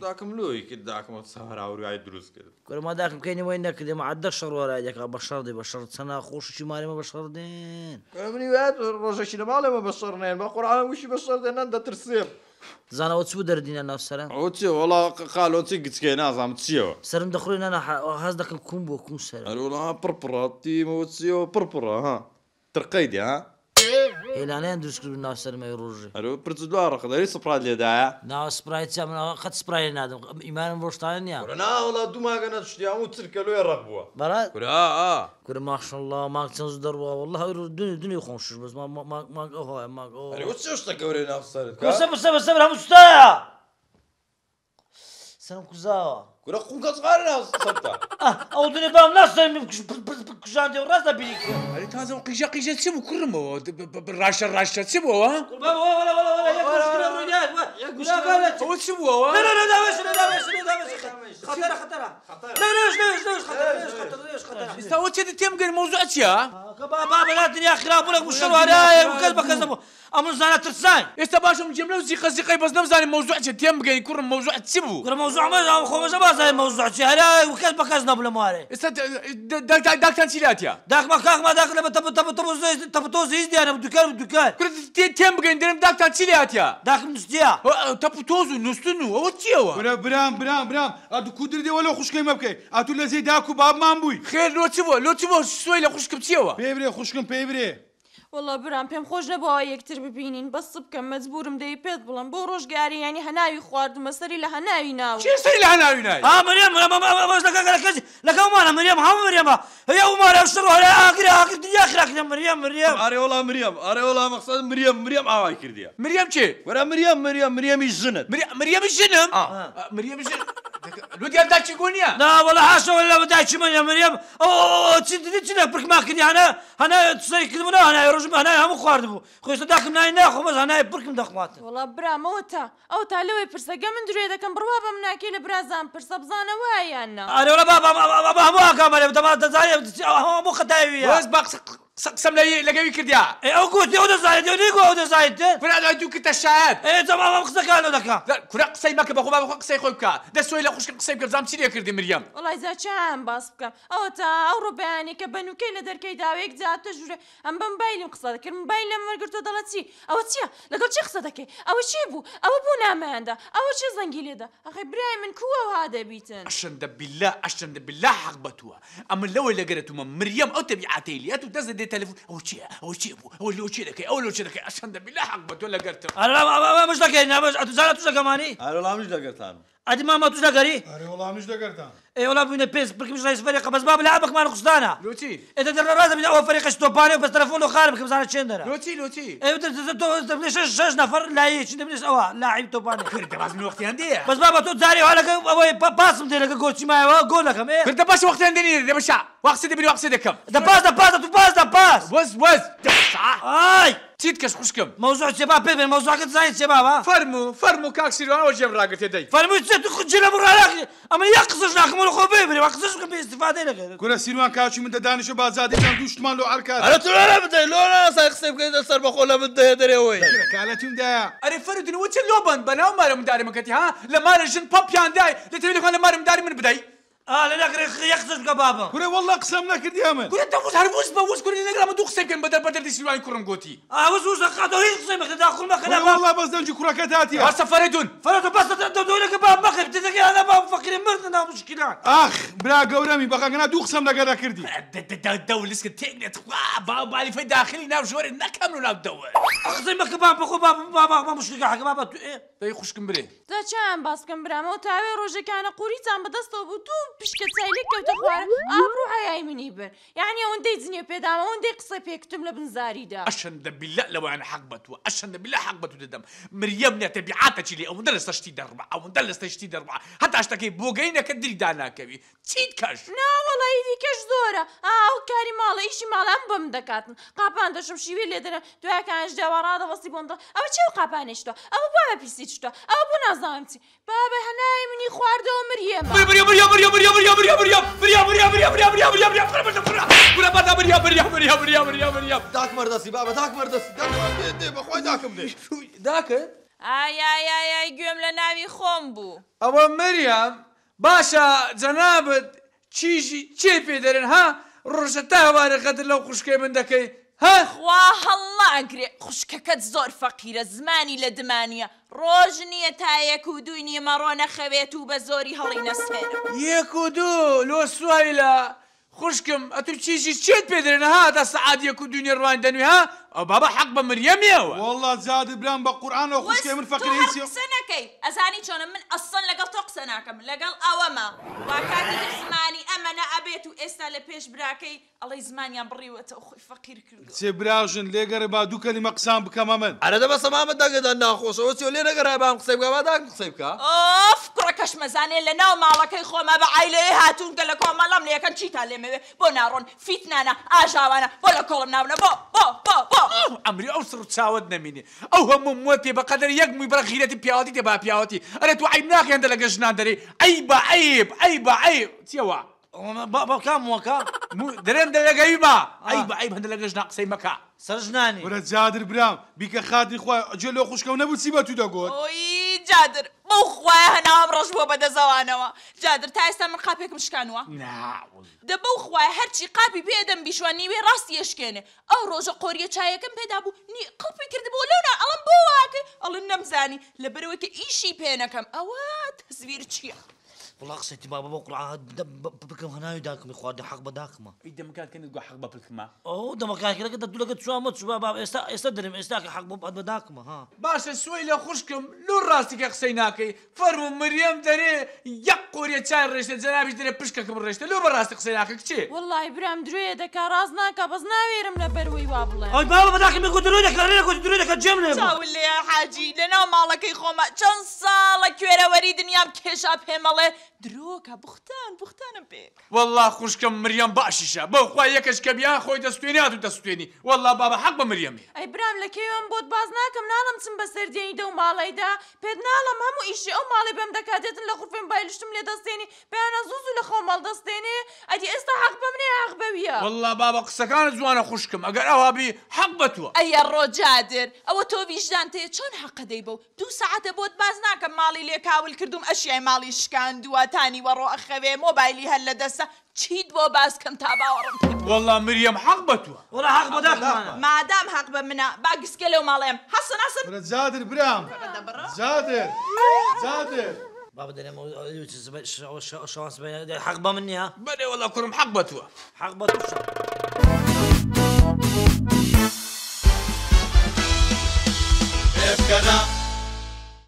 داكم لوی داكم تصهر عوري آوری دروس كده كل ما داکم کنی وای نکردی ما عده شر ورا رای دکا بشر دي بشر سنة خوش چی مالي ما بشر دين كل مني واد رجع چی مالي ما بشر نین ما قرآن وشی بشر دين انت ترسیم زانا و چی در دین ناف سرم؟ أو والا قال أو چی گت که نازم چیو سرم دخولی نه هز دکم کم بو کم سرم. الولا پرپراتی مو چیو پرپرا ها. ترقیدی ها. اعلانه دروست کرد ناوسەرمە ڕۆژ هەرو پرچ دووار ڕقدەری سپرات لێدایە ناو سپرایت من قەت سپرای نادم ئیمانم ڕۆشتان نیە ناوڵە دووماگە نەشتیان و چرکە لێ ڕق بووە بەات کورە ماخشله ماک چەند دەڕوە والله دونی دنی خۆش بەس ماک ئەوهای ماک ئەو چشتە گەورەی ناوسەر بەسە بەسە بەسە هەموو ستایە Sen kuzağı o. Kura kunka çıkarın sapta. Ah, odun ebam nasıl emim kucağın diyor nasıl birikiyor. Hani tazem kıyca kıyca çi bu kurun mu? Raşa raşa çi bu ha? Kurban o ola ola ola ya kuşkura rüyaz. Ya kuşkura rüyaz. O çi bu ha? Ne ne ne daveş ne daveş ne daveş. Hatara hatara. Ne ne ne ne ne hatara ne hatara. İşte o çi de tem gel mevzu aç ya. Baba baba la dünya kıra bulak muşlar var ya. Bu kız bakasın bu. ئەمن زانە ترسان است باشم جمله و زیخە زیقی بەس نەزانانی مووزوع چه تێم بگەین کوڕم مووزوع چی بوو گرە مووزوعمە خۆمەژە بازای مووزوع چی هەرا کەس بە کەس نەبوو لە موارێ ئێستا داکتان چیلاتیا داخمە کاخمە داخلە بە تەپە تب تب تەپەتۆ زیز دیانە دوکار و دوکار تێم بگەین درم داکتان چیلاتیا داخم نوستیا تەپە تۆز و نوستن و ئەوە چیەوە برە برام برام برام ئەدو کودر دێوە لە خوشکی مە بکەی ئاتو لە زێ داک و بابمان بووی خێر لۆچی بووە لۆچی بۆ سوی لە خوشکم چیەوە او پیبری خوشکم پیبری وڵە برام پێم خۆش نەبەوە یەکتر ببینین بەس بکەم مەجبورم دەی پێت بڵم بۆ ڕۆژگاری ینی هەناوی خواردمە سەری لە هەناوی ناو چی سەری لە هەناوی نای ها مريم لەگەڵمانە مريم هەموو مريمە هي ومارە شڕ هەرا ئاگری ئاگر دنیا خراکە مريم مريم ئارێوەڵا مریەم ئارێوەڵا مەقصد مریەم مریەم ئاوای کردیە مریەم چێ وەرە مریەم مریەم مریەمی ژنت مریەمی ژنم مریەمی ژن لودیان داچی گۆنیە نا وڵە هاشەوە لە بەداچی منە مريم ئەو چی چی لە پرکما کردی هەنە هەنە سەری کردمە هەنای ڕژم هەنای هەموو خواردبوو خۆشتە داکەم نای ناخۆ بەس هەنای پرکم دەخواتە وڵا برامەوە تا ئەو تا لەوەی پرسەگە من درێ دەکەم بڕوا بەم ناکەی لە برازان پرسە بزانە وایاننا ئارێوە بابا هەموو ئاکامەێ دەما دەزانێت هەموو خەتاویە بەس قسم لي لقوي كرديا اي أو قلت أو دزايد أو نيكو أو دزايد كنا دو انتو كنت شاهد اي تمام ما قصدك كان دكا لا كنا قصي ما كبا ما قصي خو خويك ده سوي لخوش قصي بك زام سيريا كردي مريم والله اذا كان باسبك أو تا أو رباني كبنو كي لدر كي داويك ذات جوره ام بموبايل قصدك الموبايل لما قلت ضلتي أو تيا لقلت شي قصدك أو شي بو أو بو ناماندا أو شي زنجيلي ده أخي براي من كوا وهذا بيتن عشان دب الله عشان دب الله حق بتوا اما لو لقيتو مريم أو تبيعتي لي اتو دزد تليفون. اوتشي اوتشي اولي اوتشي لك اولي اوتشي لك عشان بالله حق بتقول لك قرت. أنا مش لك أنا مش زعلت زكماني أنا لا مش لك ادي ما ما توش دەگەری وڵامیش دەگەرتان ئێ وڵام بینە پێست بکمش لای سفەرێ قەبەز با بلا بخمان خوستانە لوچی ئێدە دەڕازە بینە ئەو فەرێقش تۆپانێ بەس تەلەفۆن و خارم بکەم زانە چێندەرە لوچی لوچی ئێ دەبێت شش شش نەفەر لایە چی دەبێت ئەوە لاعیب تۆپانە کرد بەس وەختیان دێ بەس با بە تۆ جاری لەگە ئەوەی پاسم دێ لەگە گۆچی مایەوە گۆ دەکەم ئێ دە باش وەختیان دێنی دەبشا وەخسی دەبی وەخسی دەکەم دە پاس دە پاس دە تو پاس دە پاس وەز وەز دەشا ئای چیت کەس خوشکم مەوزوع چێبا پێ بێن؟ مەوزوعەکەت زایت چێباوە فەرمو فەرمو کاکسیروانەوە ژێم ڕاگرتێ دەی فەرمو چێت خو جێرە بڕالاقی ئەمە یە قسەش ناخمەوە خۆ بێبێ وە قسەش بێ استفادە لەگەر گورە سیروان کاچی من دەدانش بازادی جان دوشتمان لۆ ئارکات ئەرە تو لۆرە بدەی لۆرە سای قسەی بکەیت سەر بەخۆ لە من دەیە دەرەوەی کالەتیم دایە. ئەرێ فەرودنەوە چ لۆ بند؟ بەناو مارە مدارمەکەتی ها؟ لە مارە ژن پاپیان دای لە تەوێت لەخوان لە مارە مداری من بدەی؟ آه لنك يخزز كبابا. كوري والله قسم لك ديامن كوري تفوز هربوز بوز كوري نقرأ ما دوخ سيبكن بدل بدل دي سلوان كورم قوتي. آه وز وز خاطو هي قسم خدا داخل ما خلا والله بس دنجي كورا كتاتي. هسه فردون فردون بس دون لك باب ما خبت تذكر أنا باب فكر مرت أنا مشكلة آخ برا قورمي بقى أنا دوخ سم لك كردي دول لسك تقني باب علي في داخلي ناو جوري نكملوا ناو دول اخزم لك بخو باب باب ما مشكلة حق باب إيه تاي خوش كمبري تا چم باس كمبرم و تاوي روجي كان قوري تام بدستو بو پشکە چایلێک کەوتە خوارە ئابروو هەیای منی بر یعنی ئەوەندەی جنێ پێدامە ئەوەندەی قسە پێکتم لە بنزاریدا ئەشەندە بالله لەوانە حەق بەتوە ئەشەندە بالله حەق بەتو دەدەم مریەم نێتە بیعاتەچی لێ ئەوەندە لە سەشتی دەڕبە ئەوەندە لە سەشتی دەڕبە هەتا شتەکەی بۆگەینەکە دریدا ناکەوی چیت کەش ناوەڵی دیکەش زۆرە ئاو کاری ماڵە ئیشی ماڵام بەم دەکاتن قاپان دەشم شیوێ لێ دەرە دوایکانش داوەڕادە وەسی بۆمدە ئەوە چێ قاپانێشتە ئەوە بۆ بە پیسی شتە ئەوە بوو نازانم چی بابە هەنای منی خواردەوە مریەمە بریا बढ़िया बढ़िया बढ़िया बढ़िया बढ़िया बढ़िया बढ़िया बढ़िया बढ़िया बढ़िया बढ़िया पूरा बढ़िया पूरा पूरा बढ़िया बढ़िया बढ़िया बढ़िया बढ़िया बढ़िया बढ़िया داك مردسي بابا داك مردسي داك دي بخوي داك بدي داك آی آی آی آی گوێم لە ناوی خۆم بوو ئەوە مریام باشە جەنابەت چیژی چێ پێ دەرن ها ڕۆژە تا هەوارە قەدر لەو خوشکێ من دەکەی خوا هەڵاگرێ خوشکەکەت زۆر فەقیرە زمانی لە دمانە ڕۆژ نییە تا یەک و دوی نیمە ڕۆ نەخەوێت و بە زۆری هەڵی نەسێنم یەک و دوو لۆ سوای لە خوشکم ئەتر چیژی چێت پێ دەرن ها؟ تا سەعات یەک و دونی ڕوان دەنوی ها؟ ئەو بابا حەق بە مریەمیەوە والله زاد برام بە قورآن و خوشکەی من هیچی قسە نەکەی ئەزانی چۆنە من ئەسڵ لەگەڵ تۆ قسە ناکەم لەگەڵ ئەوەمە وا کاتی زمانی ئەمە نە ئەبێت و ئێستا لە پێش براکەی ئەڵی زمانیان بڕیوەتە خۆی فەقیر کرد چێ براژن لێگەرە با دوو کەلیمە قسان بکەمە من سەمامە دەگەدا ناخۆشەوە چێ لێ نەگەڕای بام قسەی بکە باداک قسەی بکە ئۆف کوڕەکەش مەزانێ لە ناو ماڵەکەی خۆمە بە عیلەیە هاتوون کە لە کۆمەڵام لە یەکەن چیتا لێمەوێ بۆ ناڕۆن فیتنانە ئاژاوانە بۆ لە کۆڵم ناونە بۆ بۆ بۆ بۆ ئەمری ئەو سڕ چاوت نەمینی. ئەو هەموو موت پێ بەقدر یەک مووی بڕ غیرەتی پیاوەتی تێ با پیاوەتی. ئەرە تو عیب ناکەێنە لە گەژنان دەری ئەی بە عیب ئەی بە عیب. چیەوە؟ بەکام وەکە درێن دەلەگەوی ما. ئەی بە عیب هەندە لە گەژنا قسەی مەکە. سەرژنانی. وەرە جادر برام. بیکە خاتی خوا جێ لۆ خوشکە و نەبوو چی بە تو دەگوت ئۆی جادر. بەو خوای هەناوام ڕۆژ بۆ بەدەزەوانەوە. جادر تا ئێستا من قاپێکم شکانوە دەبە و خوای هەرچی قاپی پێدەم بیشوانی وێ ڕاستی یشکێنێ ئەو ڕۆژە قۆریە چایەکەم پێدا بوو. نی قڵپی کردبوو لەونا ئەڵم بۆ واکە. ئەڵن نەمزانی لەبەرەوەی کە ئیشی پێ نەکەم. ئەوە تەزویر چییە؟ وڵا قسەتی بابا بە قڕعات بکەم هەناوی داکەمی خواردە حەق بەداکەمە دەمکات کەنت گو حەق بە پلکما ئەو دەمەکانکەکە دەدولەکە چوامە چوبا باب ئێستا ئێستا دەرم ئێستا کە حەق بۆ بەداکەمە ها. باشە سوی لە خوشکم لۆ ڕاستیکە قسەی ناکەی فەرمو مریەم دەرێ یەک قۆریە چای ڕێشتە جەنابی دەرێ پشکەکەم ڕێشتە لۆ بەڕاستی قسەی ناکە کچێ وڵی برام درێ دەکا ڕاز ناکە بەس ناوێرم لە بەروەی وا بڵێ ئەوی بابا بەداکەمی گوت درۆی دەکە لێ گوت درۆی دەکە جێم لێ چاول لێ حاجی لەناو ماڵەکەی خۆمە چەند ساڵە کوێرەوەری دنیام کێشا پێمەڵێ درۆکە بختان بختانم پێک. والله خوشکم مریەم باشیشە. بەو خوا یەکەش کە بیان خۆی دەستێنی هاتو دەستێنی والله بابا حەق بە مریەمی ئەی برام لە کێوم بۆت باز ناکەم ناڵم چم بە سەردێنی دە و ماڵیدا پێت ناڵم هەموو ئیشی ئەو ماڵی بەم دەکاتێتن لە خوفێن بایلشتم لێ دەستێنی. پێیانە زوو لە خۆ ماڵ دەستێنێ. ئەدی ئێستا حەق بە منێ حەق بەویە. والله بابا قسەکانت جوانە خوشکم. ئەگەر ئەوە بی حەق بە تووە ئەیە ڕۆجادر ئەوە تۆ ویژدان تێ چۆن حەقەدەی بەو؟ دوو سعاتە بۆت باز ناکەم ماڵی لێ کاول کردوم ئەشیای ماڵی شکاندووە تانی وەڕۆ ئەخەوێ مۆبایلی هەر لە دەستە. چیت بۆ باسکەم تا باوەڕم؟ پێ والله مریەم حەق بە تووە وڵا حەق بەداکەمە مادام حەق بە منە. با گسکە لەو ماڵێم. حەسن حەسن وەرە جادر برام. جادر. جادر. بابا دەرێم شانس حەق بە من نیە بەێ والله کوڕم حەق بە تووە. حەق بە تووشە